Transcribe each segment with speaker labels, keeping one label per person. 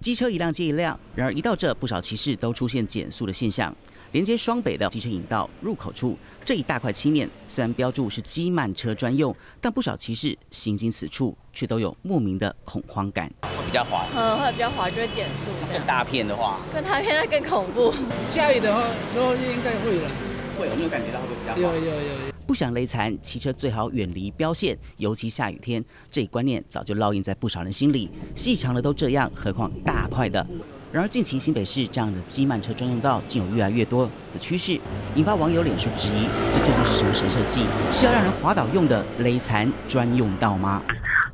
Speaker 1: 机车一辆接一辆，然而一到这，不少骑士都出现减速的现象。连接双北的机车引道入口处这一大块漆面，虽然标注是机慢车专用，但不少骑士行经此处却都有莫名的恐慌感。
Speaker 2: 会比较滑，
Speaker 3: 嗯，会比较滑，就会减速。
Speaker 2: 更大片的话，
Speaker 3: 更大片那更恐怖。
Speaker 4: 下雨的话时候应该会了，
Speaker 2: 会有没有感觉到会比较
Speaker 4: 有有有。
Speaker 1: 不想累残，骑车最好远离标线，尤其下雨天，这一观念早就烙印在不少人心里。细长的都这样，何况大块的？然而近期新北市这样的机慢车专用道竟有越来越多的趋势，引发网友脸书质疑：这究竟是什么神设计？是要让人滑倒用的雷残专用道吗？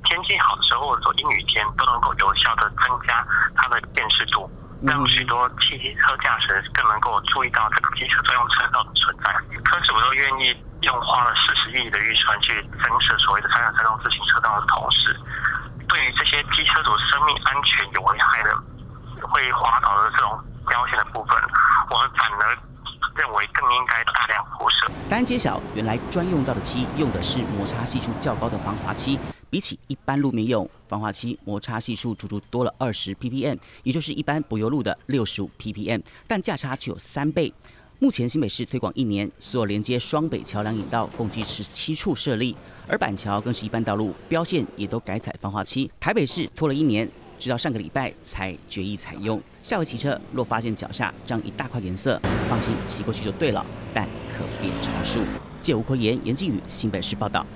Speaker 5: 天气好的时候，或者说阴雨天，都能够有效的增加它的辨识度，让许多汽车驾驶更能够注意到这个机车专用车道的存在。车主都愿意。用花了四十亿的预算去增设所谓的三两车道自行车道的同时，对于这些机车主生命安全有危害的、会滑倒的这种标线的部分，我们反而认为更应该大量铺设。
Speaker 1: 答案揭晓，原来专用道的漆用的是摩擦系数较高的防滑漆，比起一般路面用防滑漆，摩擦系数足足多了二十 ppm，也就是一般柏油路的六十五 ppm，但价差却有三倍。目前新北市推广一年，所有连接双北桥梁引道共计十七处设立，而板桥更是一般道路标线也都改采防滑漆。台北市拖了一年，直到上个礼拜才决议采用。下回骑车若发现脚下这样一大块颜色，放心骑过去就对了，但可别超速。借吴奎言、严靖宇新北市报道。